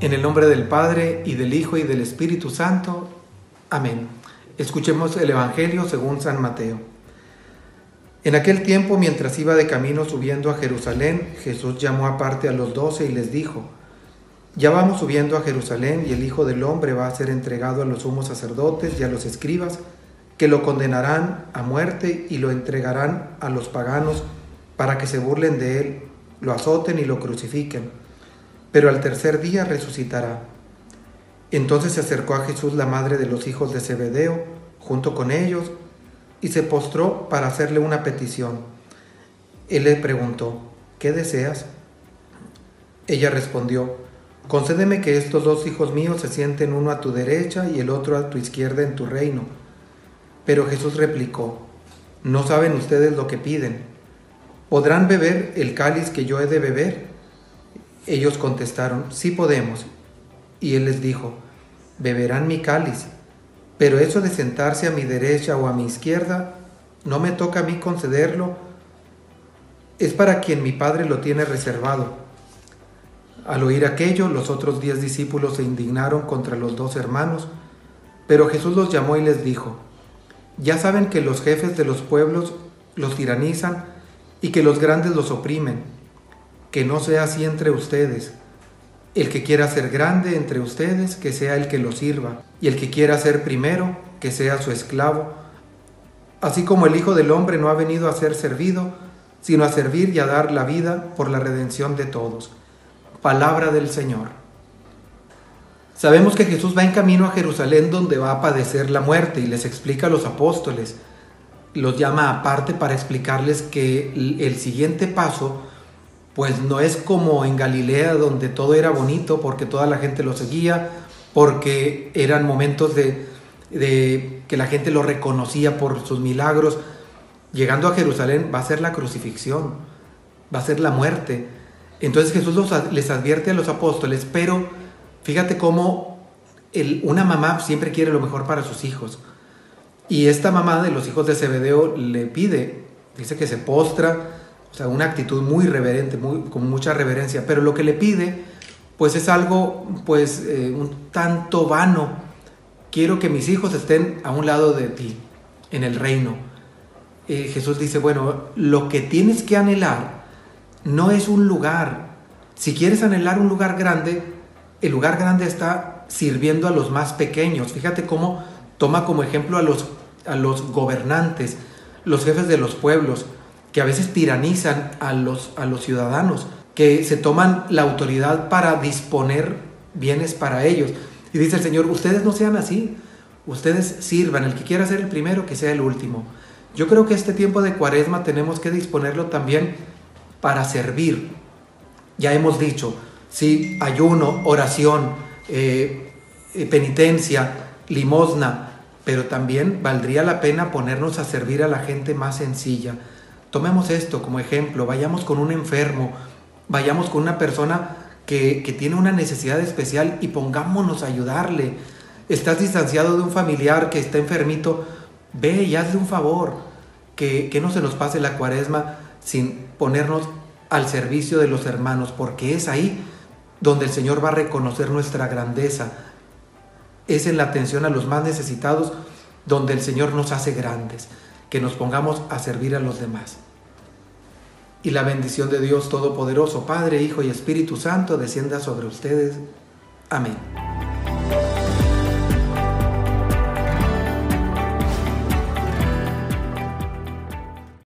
En el nombre del Padre y del Hijo y del Espíritu Santo. Amén. Escuchemos el Evangelio según San Mateo. En aquel tiempo, mientras iba de camino subiendo a Jerusalén, Jesús llamó aparte a los doce y les dijo, Ya vamos subiendo a Jerusalén y el Hijo del Hombre va a ser entregado a los sumos sacerdotes y a los escribas, que lo condenarán a muerte y lo entregarán a los paganos para que se burlen de él, lo azoten y lo crucifiquen. Pero al tercer día resucitará. Entonces se acercó a Jesús la madre de los hijos de Zebedeo, junto con ellos, y se postró para hacerle una petición. Él le preguntó, ¿qué deseas? Ella respondió, concédeme que estos dos hijos míos se sienten uno a tu derecha y el otro a tu izquierda en tu reino. Pero Jesús replicó, no saben ustedes lo que piden. ¿Podrán beber el cáliz que yo he de beber? Ellos contestaron, sí podemos. Y él les dijo, beberán mi cáliz pero eso de sentarse a mi derecha o a mi izquierda, no me toca a mí concederlo, es para quien mi Padre lo tiene reservado. Al oír aquello, los otros diez discípulos se indignaron contra los dos hermanos, pero Jesús los llamó y les dijo, ya saben que los jefes de los pueblos los tiranizan y que los grandes los oprimen, que no sea así entre ustedes el que quiera ser grande entre ustedes, que sea el que lo sirva, y el que quiera ser primero, que sea su esclavo. Así como el Hijo del Hombre no ha venido a ser servido, sino a servir y a dar la vida por la redención de todos. Palabra del Señor. Sabemos que Jesús va en camino a Jerusalén donde va a padecer la muerte y les explica a los apóstoles, los llama aparte para explicarles que el siguiente paso pues no es como en Galilea donde todo era bonito porque toda la gente lo seguía, porque eran momentos de, que la gente lo reconocía por sus milagros. Llegando a Jerusalén va a ser la crucifixión, va a ser la muerte. Entonces Jesús les advierte a los apóstoles, pero fíjate cómo una mamá siempre quiere lo mejor para sus hijos. Y esta mamá de los hijos de Zebedeo le pide, dice que se postra, o sea, una actitud muy reverente, muy, con mucha reverencia, pero lo que le pide, pues es algo, pues, eh, un tanto vano. Quiero que mis hijos estén a un lado de ti, en el reino. Eh, Jesús dice, bueno, lo que tienes que anhelar no es un lugar. Si quieres anhelar un lugar grande, el lugar grande está sirviendo a los más pequeños. Fíjate cómo toma como ejemplo a los, a los gobernantes, los jefes de los pueblos que a veces tiranizan a los, a los ciudadanos, que se toman la autoridad para disponer bienes para ellos. Y dice el Señor, ustedes no sean así, ustedes sirvan, el que quiera ser el primero, que sea el último. Yo creo que este tiempo de cuaresma tenemos que disponerlo también para servir. Ya hemos dicho, sí, ayuno, oración, eh, penitencia, limosna, pero también valdría la pena ponernos a servir a la gente más sencilla, Tomemos esto como ejemplo, vayamos con un enfermo, vayamos con una persona que, tiene una necesidad especial y pongámonos a ayudarle. Estás distanciado de un familiar que está enfermito, ve y hazle un favor, que, que no se nos pase la cuaresma sin ponernos al servicio de los hermanos, porque es ahí donde el Señor va a reconocer nuestra grandeza. Es en la atención a los más necesitados donde el Señor nos hace grandes que nos pongamos a servir a los demás. Y la bendición de Dios Todopoderoso, Padre, Hijo y Espíritu Santo, descienda sobre ustedes. Amén.